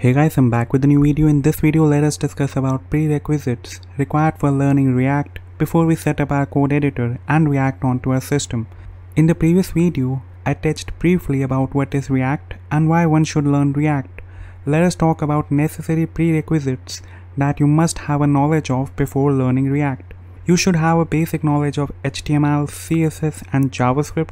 Hey guys, I'm back with a new video. In this video, let us discuss about prerequisites required for learning React before we set up our code editor and React onto our system. In the previous video, I touched briefly about what is React and why one should learn React. Let us talk about necessary prerequisites that you must have a knowledge of before learning React. You should have a basic knowledge of HTML, CSS and JavaScript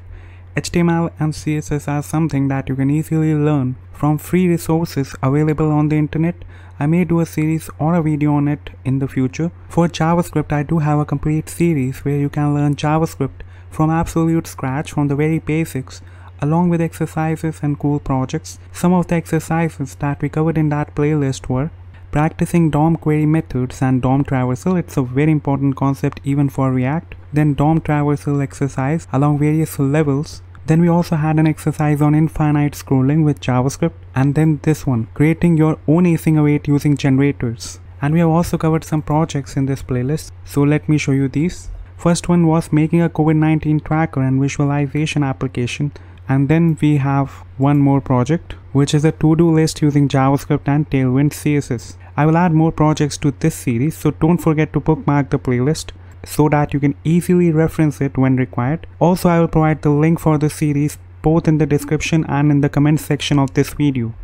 HTML and CSS are something that you can easily learn from free resources available on the internet. I may do a series or a video on it in the future. For JavaScript, I do have a complete series where you can learn JavaScript from absolute scratch from the very basics along with exercises and cool projects. Some of the exercises that we covered in that playlist were practicing DOM query methods and DOM traversal. It's a very important concept even for React. Then DOM traversal exercise along various levels then we also had an exercise on infinite scrolling with JavaScript and then this one, creating your own async await using generators. And we have also covered some projects in this playlist, so let me show you these. First one was making a COVID-19 tracker and visualization application and then we have one more project which is a to-do list using JavaScript and Tailwind CSS. I will add more projects to this series so don't forget to bookmark the playlist so that you can easily reference it when required. Also, I will provide the link for the series both in the description and in the comment section of this video.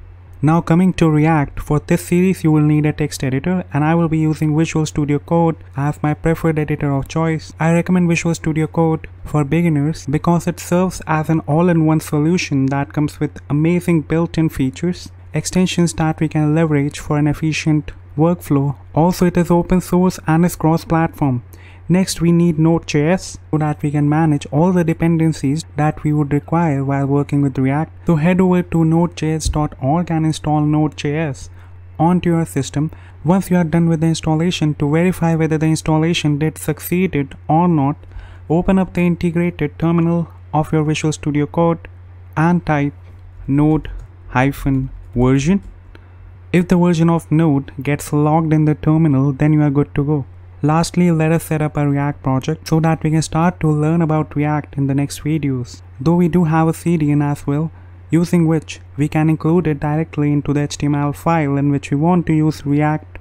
Now coming to React, for this series you will need a text editor and I will be using Visual Studio Code as my preferred editor of choice. I recommend Visual Studio Code for beginners because it serves as an all-in-one solution that comes with amazing built-in features, extensions that we can leverage for an efficient workflow. Also it is open source and is cross-platform. Next, we need Node.js so that we can manage all the dependencies that we would require while working with React. So head over to nodejs.org and install Node.js onto your system. Once you are done with the installation, to verify whether the installation did succeeded or not, open up the integrated terminal of your Visual Studio Code and type node-version. If the version of Node gets logged in the terminal, then you are good to go. Lastly, let us set up a React project so that we can start to learn about React in the next videos. Though we do have a CDN as well, using which we can include it directly into the HTML file in which we want to use React.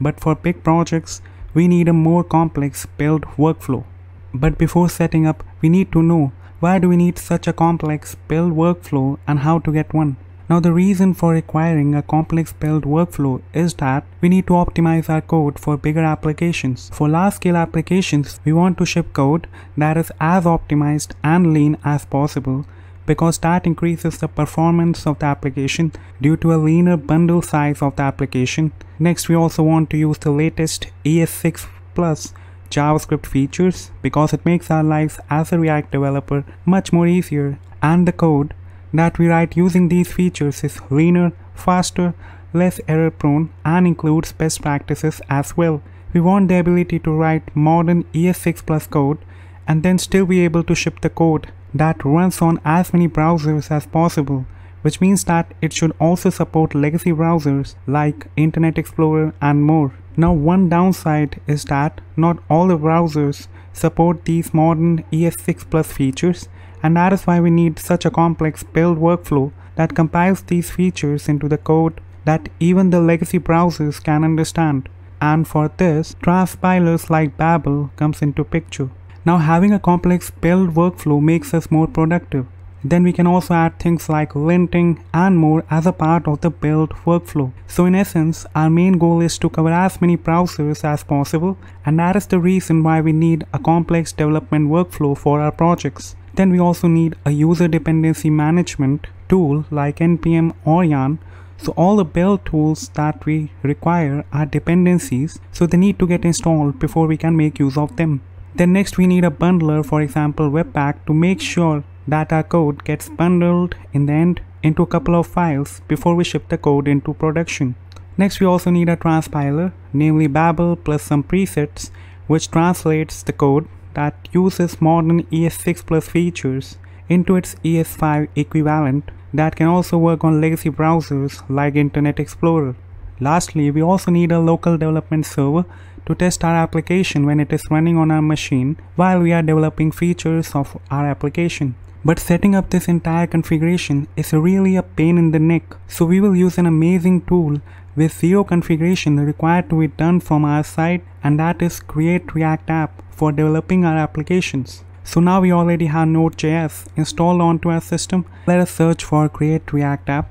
But for big projects, we need a more complex build workflow. But before setting up, we need to know why do we need such a complex build workflow and how to get one. Now the reason for requiring a complex build workflow is that we need to optimize our code for bigger applications. For large scale applications, we want to ship code that is as optimized and lean as possible because that increases the performance of the application due to a leaner bundle size of the application. Next, we also want to use the latest ES6 Plus JavaScript features because it makes our lives as a React developer much more easier and the code that we write using these features is leaner, faster, less error prone and includes best practices as well. We want the ability to write modern ES6 Plus code and then still be able to ship the code that runs on as many browsers as possible which means that it should also support legacy browsers like Internet Explorer and more. Now one downside is that not all the browsers support these modern ES6 Plus features and that is why we need such a complex build workflow that compiles these features into the code that even the legacy browsers can understand. And for this, transpilers like Babel comes into picture. Now having a complex build workflow makes us more productive. Then we can also add things like linting and more as a part of the build workflow. So in essence, our main goal is to cover as many browsers as possible and that is the reason why we need a complex development workflow for our projects. Then we also need a user dependency management tool like npm or yarn so all the build tools that we require are dependencies so they need to get installed before we can make use of them. Then next we need a bundler for example webpack to make sure that our code gets bundled in the end into a couple of files before we ship the code into production. Next we also need a transpiler namely Babel plus some presets which translates the code that uses modern ES6 Plus features into its ES5 equivalent that can also work on legacy browsers like Internet Explorer. Lastly, we also need a local development server to test our application when it is running on our machine while we are developing features of our application. But setting up this entire configuration is really a pain in the neck. So we will use an amazing tool with zero configuration required to be done from our side and that is create react app for developing our applications. So now we already have Node.js installed onto our system. Let us search for create react app.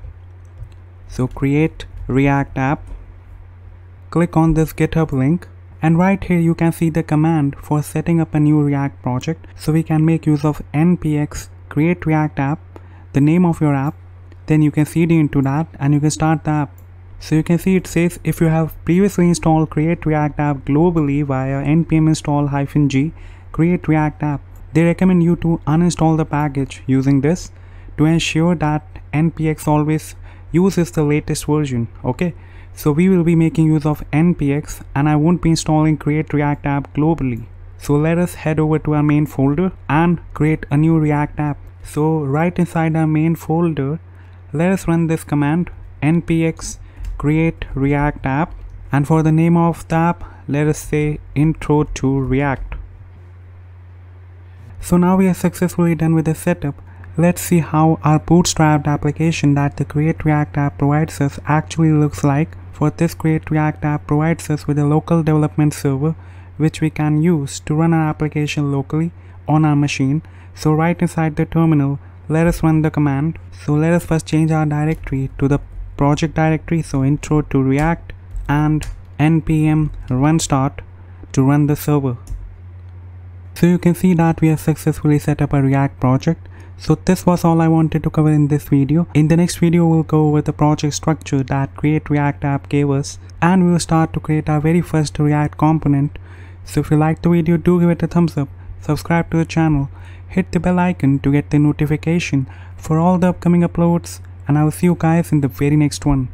So create react app. Click on this GitHub link and right here you can see the command for setting up a new react project so we can make use of npx create react app the name of your app then you can cd into that and you can start the app so you can see it says if you have previously installed create react app globally via npm install hyphen g create react app they recommend you to uninstall the package using this to ensure that npx always uses the latest version okay so we will be making use of npx and I won't be installing create react app globally. So let us head over to our main folder and create a new react app. So right inside our main folder, let us run this command npx create react app and for the name of the app, let us say intro to react. So now we are successfully done with the setup Let's see how our bootstrapped application that the Create React app provides us actually looks like. For this Create React app provides us with a local development server which we can use to run our application locally on our machine. So right inside the terminal, let us run the command. So let us first change our directory to the project directory. So intro to React and npm run start to run the server. So you can see that we have successfully set up a React project. So this was all I wanted to cover in this video. In the next video we'll go over the project structure that Create React app gave us and we will start to create our very first React component. So if you liked the video do give it a thumbs up, subscribe to the channel, hit the bell icon to get the notification for all the upcoming uploads and I will see you guys in the very next one.